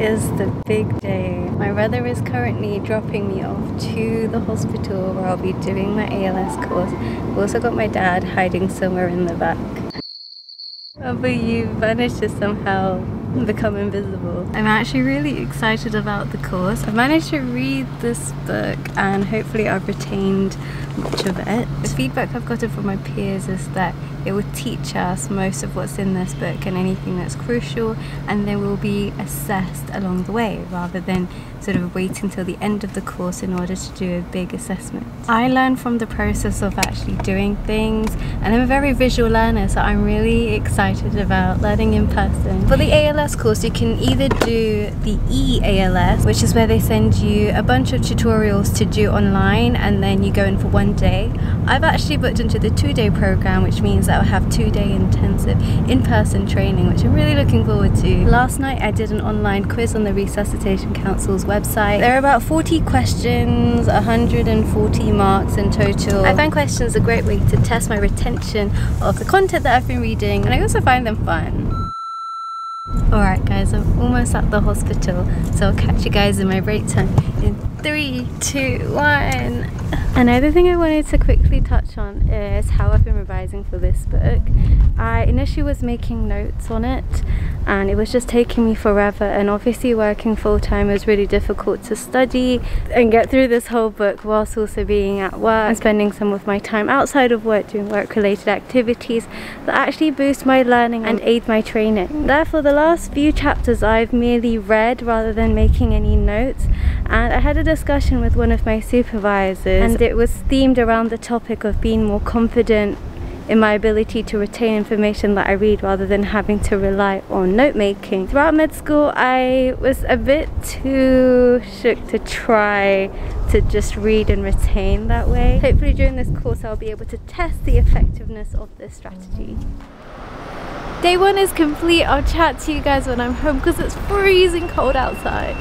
is the big day. My brother is currently dropping me off to the hospital where I'll be doing my ALS course. I've also got my dad hiding somewhere in the back. Oh, but you to somehow become invisible. I'm actually really excited about the course. I've managed to read this book and hopefully I've retained much of it. The feedback I've gotten from my peers is that it will teach us most of what's in this book and anything that's crucial and then we'll be assessed along the way rather than sort of wait until the end of the course in order to do a big assessment. I learn from the process of actually doing things and I'm a very visual learner so I'm really excited about learning in person. For the ALS course you can either do the EALS which is where they send you a bunch of tutorials to do online and then you go in for one day. I've actually booked into the two-day program which means I'll have two-day intensive in-person training which I'm really looking forward to. Last night I did an online quiz on the Resuscitation Council's website website. There are about 40 questions, 140 marks in total. I find questions a great way to test my retention of the content that I've been reading and I also find them fun. Alright guys, I'm almost at the hospital, so I'll catch you guys in my break time in three, two, one. Another thing I wanted to quickly touch on is how I've been revising for this book. I initially was making notes on it and it was just taking me forever and obviously working full-time was really difficult to study and get through this whole book whilst also being at work and spending some of my time outside of work doing work-related activities that actually boost my learning and aid my training. Therefore the last few chapters I've merely read rather than making any notes and I had a discussion with one of my supervisors and it was themed around the topic of being more confident in my ability to retain information that I read rather than having to rely on note making. Throughout med school I was a bit too shook to try to just read and retain that way. Hopefully during this course I'll be able to test the effectiveness of this strategy. Day one is complete. I'll chat to you guys when I'm home because it's freezing cold outside.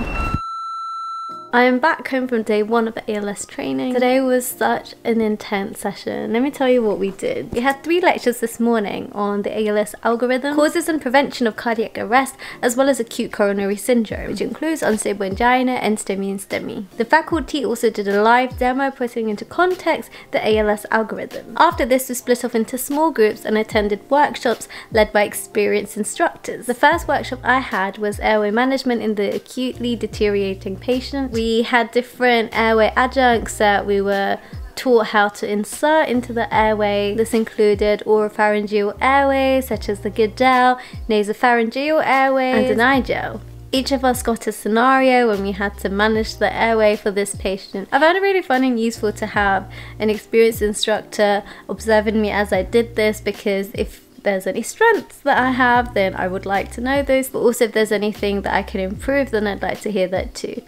I am back home from day one of the ALS training. Today was such an intense session. Let me tell you what we did. We had three lectures this morning on the ALS algorithm, causes and prevention of cardiac arrest, as well as acute coronary syndrome, which includes unstable angina, NSTEMI and STEMI. The faculty also did a live demo putting into context the ALS algorithm. After this, we split off into small groups and attended workshops led by experienced instructors. The first workshop I had was airway management in the acutely deteriorating patient. We we had different airway adjuncts that we were taught how to insert into the airway. This included oropharyngeal airways such as the Guedel, nasopharyngeal airway, and an the i-gel. Each of us got a scenario when we had to manage the airway for this patient. I found it really fun and useful to have an experienced instructor observing me as I did this because if there's any strengths that I have, then I would like to know those. But also if there's anything that I can improve, then I'd like to hear that too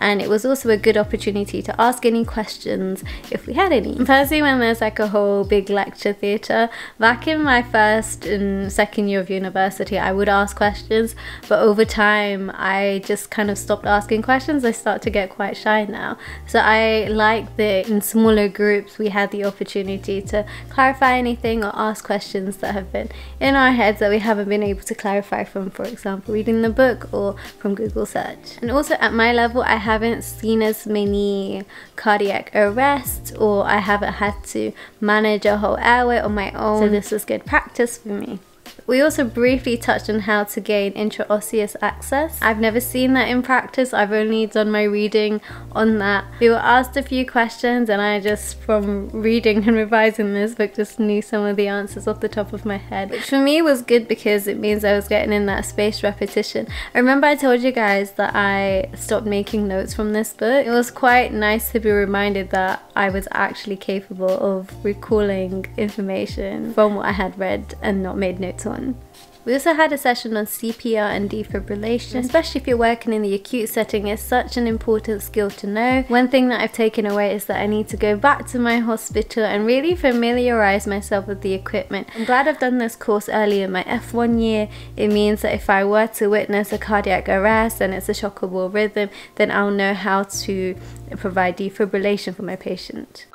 and it was also a good opportunity to ask any questions if we had any. Firstly, when there's like a whole big lecture theatre, back in my first and second year of university, I would ask questions, but over time, I just kind of stopped asking questions. I start to get quite shy now. So I like that in smaller groups, we had the opportunity to clarify anything or ask questions that have been in our heads that we haven't been able to clarify from, for example, reading the book or from Google search. And also at my level, I haven't seen as many cardiac arrests or I haven't had to manage a whole airway on my own. So this was good practice for me. We also briefly touched on how to gain intraosseous access. I've never seen that in practice, I've only done my reading on that. We were asked a few questions and I just, from reading and revising this book, just knew some of the answers off the top of my head. Which for me was good because it means I was getting in that spaced repetition. I remember I told you guys that I stopped making notes from this book. It was quite nice to be reminded that I was actually capable of recalling information from what I had read and not made notes on. We also had a session on CPR and defibrillation, especially if you're working in the acute setting, it's such an important skill to know. One thing that I've taken away is that I need to go back to my hospital and really familiarise myself with the equipment. I'm glad I've done this course early in my F1 year. It means that if I were to witness a cardiac arrest and it's a shockable rhythm, then I'll know how to provide defibrillation for my patient.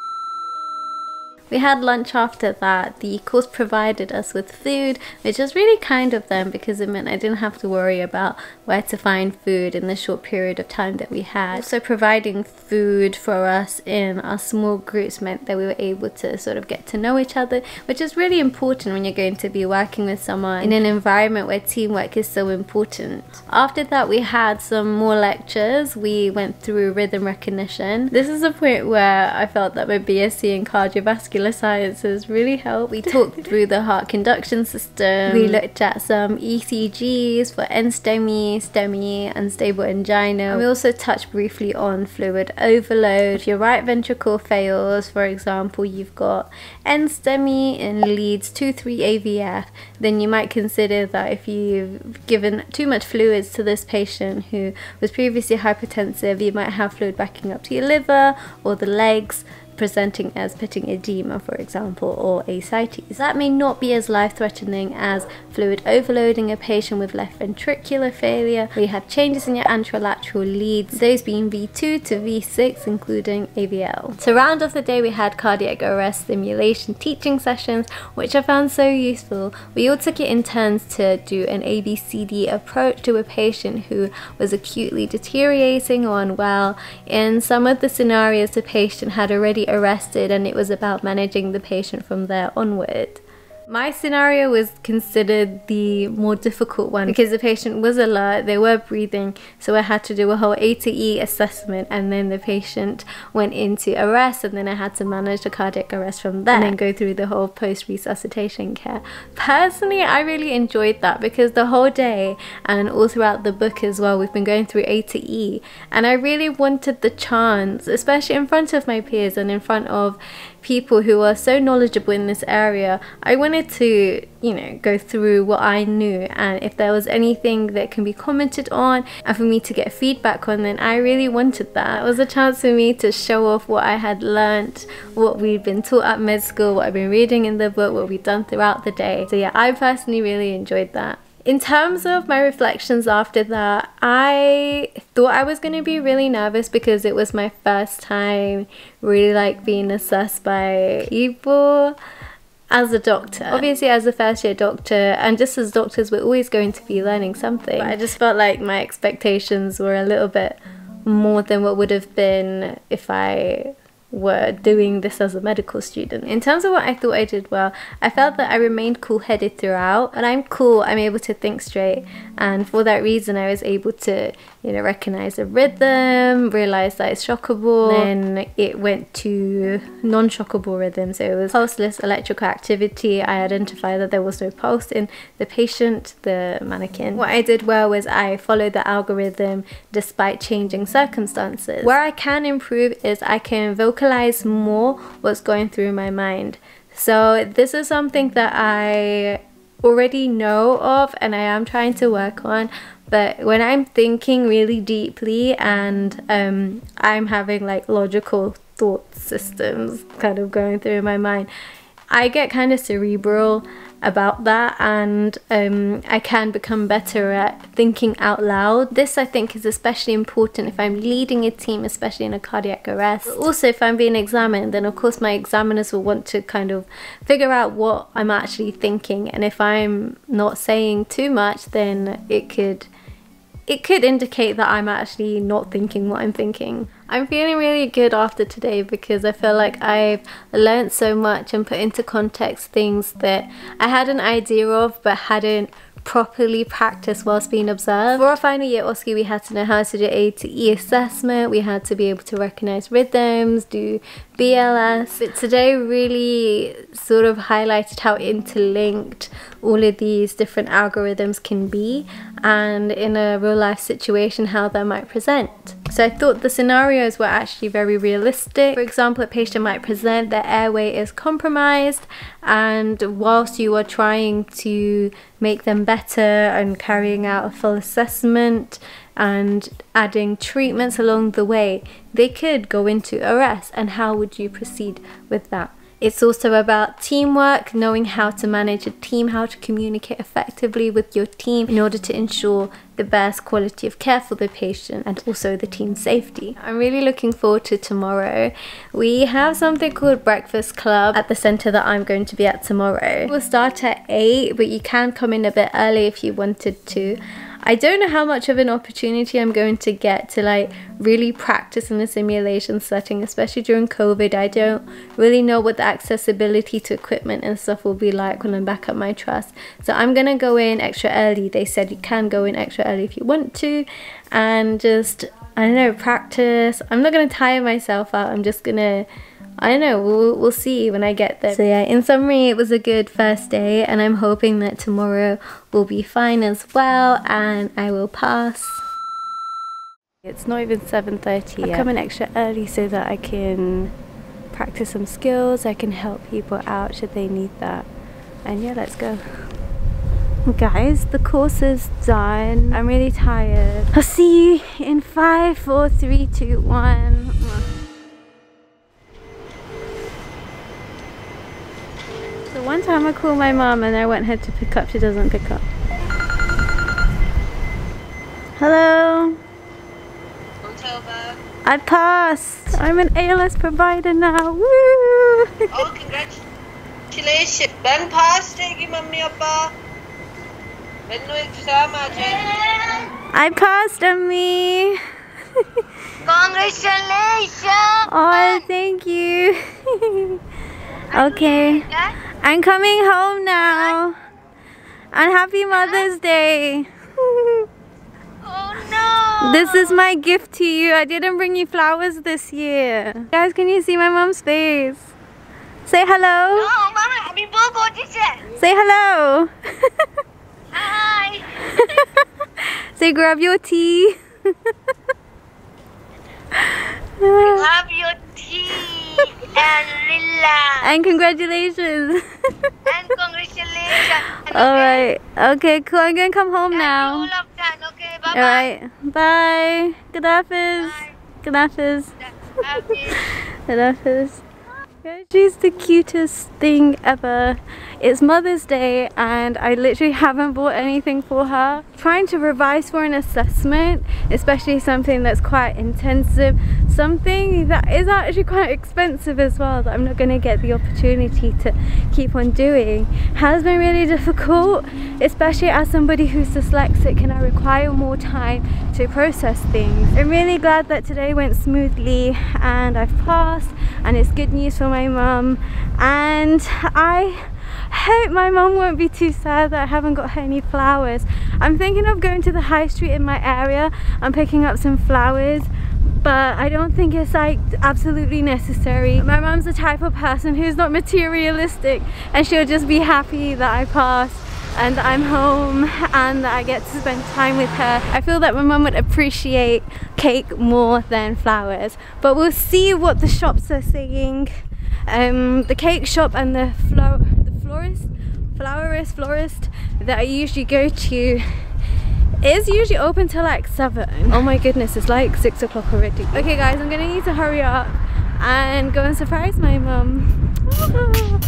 We had lunch after that. The course provided us with food, which was really kind of them because it meant I didn't have to worry about where to find food in the short period of time that we had. So providing food for us in our small groups meant that we were able to sort of get to know each other, which is really important when you're going to be working with someone in an environment where teamwork is so important. After that, we had some more lectures. We went through rhythm recognition. This is a point where I felt that my BSc in cardiovascular vascular sciences really helped. We talked through the heart conduction system. We looked at some ECGs for NSTEMI, STEMI, and unstable angina. And we also touched briefly on fluid overload. If your right ventricle fails, for example, you've got NSTEMI and leads 2-3 AVF, then you might consider that if you've given too much fluids to this patient who was previously hypertensive, you might have fluid backing up to your liver or the legs presenting as pitting edema, for example, or ascites. That may not be as life-threatening as fluid overloading a patient with left ventricular failure, you have changes in your anterolateral leads, those being V2 to V6, including AVL. To round off the day, we had cardiac arrest simulation teaching sessions, which I found so useful. We all took it in turns to do an ABCD approach to a patient who was acutely deteriorating or unwell. In some of the scenarios, the patient had already arrested and it was about managing the patient from there onward. My scenario was considered the more difficult one because the patient was alert, they were breathing, so I had to do a whole A to E assessment and then the patient went into arrest and then I had to manage the cardiac arrest from there and then go through the whole post resuscitation care. Personally, I really enjoyed that because the whole day and all throughout the book as well, we've been going through A to E and I really wanted the chance, especially in front of my peers and in front of people who are so knowledgeable in this area, I wanted to, you know, go through what I knew and if there was anything that can be commented on and for me to get feedback on, then I really wanted that. It was a chance for me to show off what I had learnt, what we'd been taught at med school, what I've been reading in the book, what we've done throughout the day. So yeah, I personally really enjoyed that. In terms of my reflections after that, I thought I was going to be really nervous because it was my first time really like being assessed by people as a doctor. Obviously as a first year doctor and just as doctors we're always going to be learning something. But I just felt like my expectations were a little bit more than what would have been if I were doing this as a medical student. In terms of what I thought I did well, I felt that I remained cool headed throughout. And I'm cool, I'm able to think straight. And for that reason, I was able to, you know, recognize the rhythm, realize that it's shockable. Then it went to non shockable rhythm. So it was pulseless electrical activity. I identified that there was no pulse in the patient, the mannequin. What I did well was I followed the algorithm despite changing circumstances. Where I can improve is I can vocalize more what's going through my mind. So this is something that I already know of and I am trying to work on but when I'm thinking really deeply and um, I'm having like logical thought systems kind of going through my mind I get kind of cerebral about that and um, I can become better at thinking out loud. This I think is especially important if I'm leading a team, especially in a cardiac arrest. Also if I'm being examined, then of course my examiners will want to kind of figure out what I'm actually thinking and if I'm not saying too much then it could it could indicate that I'm actually not thinking what I'm thinking. I'm feeling really good after today because I feel like I've learned so much and put into context things that I had an idea of but hadn't properly practiced whilst being observed. For our final year OSCE we had to know how to do A to E assessment, we had to be able to recognise rhythms, do BLS. But today really sort of highlighted how interlinked all of these different algorithms can be and in a real life situation how that might present. So I thought the scenarios were actually very realistic. For example, a patient might present their airway is compromised and whilst you are trying to make them better and carrying out a full assessment and adding treatments along the way, they could go into arrest and how would you proceed with that? It's also about teamwork, knowing how to manage a team, how to communicate effectively with your team in order to ensure the best quality of care for the patient and also the team safety. I'm really looking forward to tomorrow. We have something called Breakfast Club at the centre that I'm going to be at tomorrow. We'll start at 8 but you can come in a bit early if you wanted to. I don't know how much of an opportunity I'm going to get to like really practice in a simulation setting, especially during COVID. I don't really know what the accessibility to equipment and stuff will be like when I'm back at my trust. So I'm gonna go in extra early. They said you can go in extra early if you want to and just, I don't know, practice. I'm not gonna tire myself out. I'm just gonna I don't know, we'll, we'll see when I get there. So yeah, in summary, it was a good first day and I'm hoping that tomorrow will be fine as well and I will pass. It's not even 7.30 yet. I come in extra early so that I can practice some skills, I can help people out should they need that. And yeah, let's go. Guys, the course is done. I'm really tired. I'll see you in five, four, three, two, one. Mama called my mom and I want her to pick up. She doesn't pick up. Hello? I passed. I'm an ALS provider now. Woo! oh, congratulations. Ben passed, eh, mummy appa. Ben no exam. I passed, mummy. congratulations. Oh, thank you. okay. I'm coming home now. And happy Mother's Day. oh no! This is my gift to you. I didn't bring you flowers this year. Guys, can you see my mom's face? Say hello. No, mama, happy birthday. Say hello. Hi. Say grab your tea. grab your tea. And And congratulations. and congratulations. Alright. Okay, cool. I'm gonna come home now. Okay, bye bye. Alright. Bye. Good office. Good office. Good office. She's the cutest thing ever. It's Mother's Day and I literally haven't bought anything for her. Trying to revise for an assessment, especially something that's quite intensive, something that is actually quite expensive as well that I'm not going to get the opportunity to keep on doing, has been really difficult, especially as somebody who's dyslexic and I require more time to process things. I'm really glad that today went smoothly and I've passed and it's good news for my mum and I hope my mum won't be too sad that I haven't got her any flowers. I'm thinking of going to the high street in my area and picking up some flowers but I don't think it's like absolutely necessary. My mum's the type of person who's not materialistic and she'll just be happy that I passed and I'm home and that I get to spend time with her. I feel that my mum would appreciate cake more than flowers but we'll see what the shops are saying. Um, the cake shop and the, flo the florist, flowerist, florist that I usually go to is usually open till like 7. Oh my goodness, it's like 6 o'clock already. Okay guys, I'm gonna need to hurry up and go and surprise my mum.